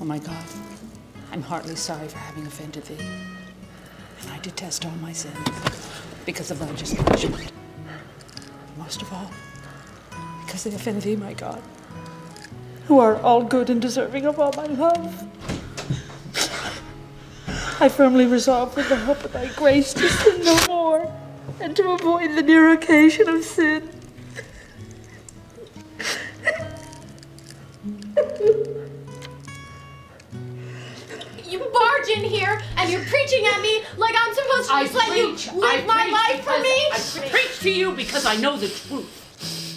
Oh, my God, I'm heartily sorry for having offended thee. And I detest all my sins because of thy just punishment. Most of all, because they offend thee, my God, who art all good and deserving of all my love. I firmly resolve with the help of thy grace to sin no more and to avoid the near occasion of sin. You barge in here and you're preaching at me like I'm supposed to I just let you live I my life for me. I preach to you because I know the truth.